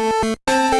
Música